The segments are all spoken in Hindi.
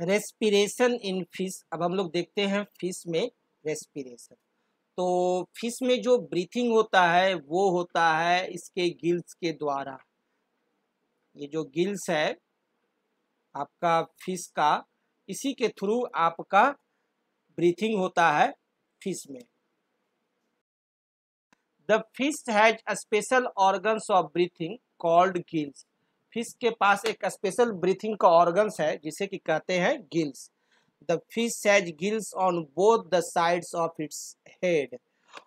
रेस्पिरेशन इन फ़िश, अब हम लोग देखते हैं फ़िश में रेस्पिरेशन। तो फ़िश में जो ब्रीथिंग होता है, वो होता है इसके गिल्स के द्वारा। ये जो गिल्स है, आपका फ़िश का, इसी के थ्रू आपका ब्रीथिंग होता है फ़िश में। The fish has special organs of breathing called gills fish के पास एक स्पेशल ब्रीथिंग का ऑर्गन्स है, जिसे कि कहते हैं gills the fish has gills on both the sides of its head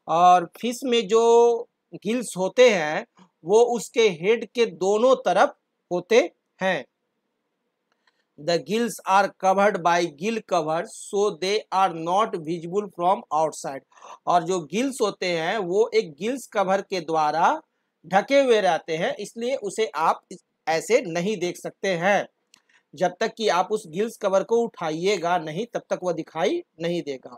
और फ़िश में जो गिल्स होते हैं, वो उसके हेड के दोनों तरफ़ होते हैं. The gills are covered by gill cover so they are not visible from outside और जो गिल्स होते हैं, वो एक गिल्स कवर के द्वारा ढके हुए रहते हैं, इसलिए उसे आप ऐसे नहीं देख सकते हैं। जब तक कि आप उस गिल्स कवर को उठाइएगा नहीं, तब तक वह दिखाई नहीं देगा।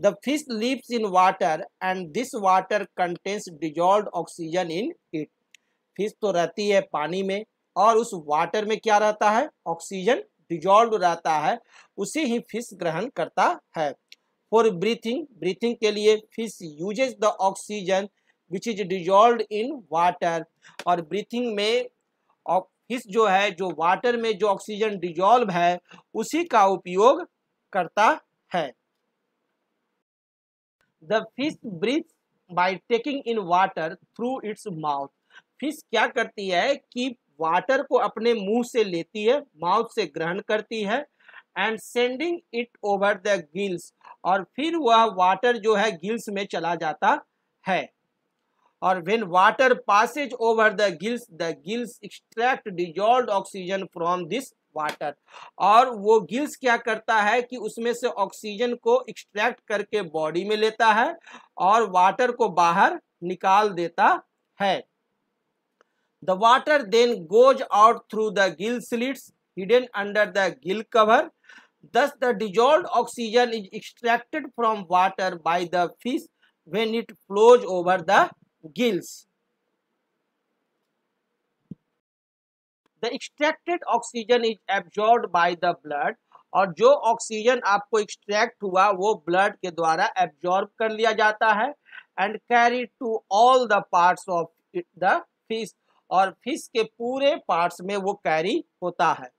The fish lives in water and this water contains dissolve oxygen in it fish तो रहती है पानी में और उस वाटर में क्या रहता है? ऑक्सीजन डिजॉल्व रहता है। उसे ही फ़िश ग्रहण करता है। फॉर ब्रीथिंग ब्रीथिंग के लिए fish uses the oxygen which is dissolve in water और ब्रीथिंग में फ़िश जो है, जो वाटर में जो ऑक्सीजन डिजॉल्व है, उसी का उपयोग करता है। The fish breathe by taking in water through its mouth fish क्या करती है कि वाटर को अपने मुँह से लेती है माउथ से ग्रहण करती है and sending it over the gills और फिर वह वाटर जो है गिल्स में चला जाता है। और when water passes over the gills the gills extract dissolve oxygen from this water और वो गिल्स क्या करता है कि उसमें से ऑक्सीजन को एक्सट्रैक्ट करके बॉडी में लेता है और वाटर को बाहर निकाल देता है। The water then goes out through the gill slits hidden under the gill cover thus the dissolve oxygen is extracted from water by the fish when it flows over the gills. The extracted oxygen is absorb by the blood और जो ऑक्सीजन आपको एक्सट्रैक्ट हुआ, वो ब्लड के द्वारा एब्जॉर्ब कर लिया जाता है and carry to all the parts of the fish और फ़िश के पूरे पार्ट्स में वो कैरी होता है।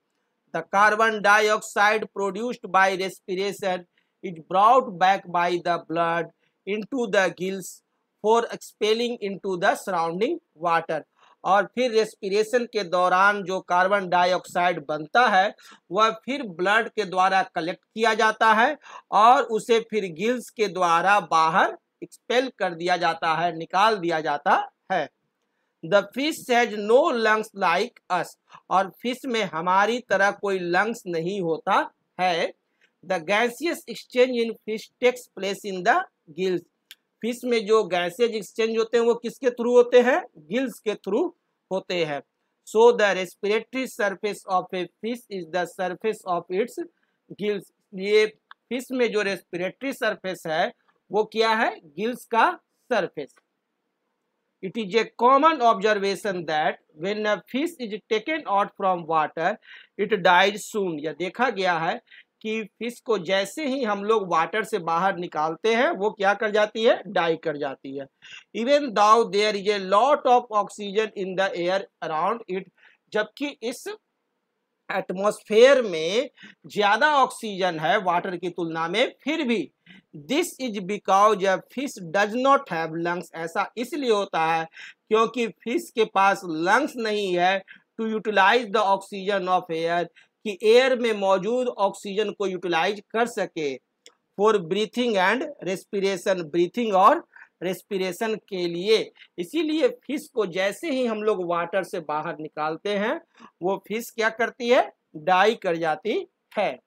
The carbon dioxide produced by respiration is brought back by the blood into the gills for expelling into the surrounding water और फिर रेस्पिरेशन के दौरान जो कार्बन डाइऑक्साइड बनता है, वह फिर ब्लड के द्वारा कलेक्ट किया जाता है और उसे फिर गिल्स के द्वारा बाहर एक्सपेल कर दिया जाता है, निकाल दिया जाता है। The fish has no lungs like us और फ़िश में हमारी तरह कोई लंग्स नहीं होता है। The gaseous exchange in fish takes place in the gills fish में जो गैसेज एक्सचेंज होते हैं, वो किसके थ्रू होते हैं? गिल्स के थ्रू होते हैं। So the respiratory surface of a fish is the surface of its gills ये फ़िश में जो रेस्पिरेटरी सरफेस है, वो क्या है? गिल्स का surface it is a common observation that when a fish is taken out from water, it dies soon. यह देखा गया है कि फ़िश को जैसे ही हम लोग वाटर से बाहर निकालते हैं, वो क्या कर जाती है? डाई कर जाती है। Even though there is a lot of oxygen in the air around it जबकि इस एटमॉस्फेयर में ज़्यादा ऑक्सीजन है वाटर की तुलना में, फिर भी this is because fish does not have lungs ऐसा इसलिए होता है क्योंकि फ़िश के पास लंग्स नहीं है to utilise the oxygen of air कि एयर में मौजूद ऑक्सीजन को यूटिलाइज कर सके for breathing and respiration breathing और रेस्पिरेशन के लिए। इसीलिए फ़िश को जैसे ही हम लोग वाटर से बाहर निकालते हैं, वो फ़िश क्या करती है? डाई कर जाती है।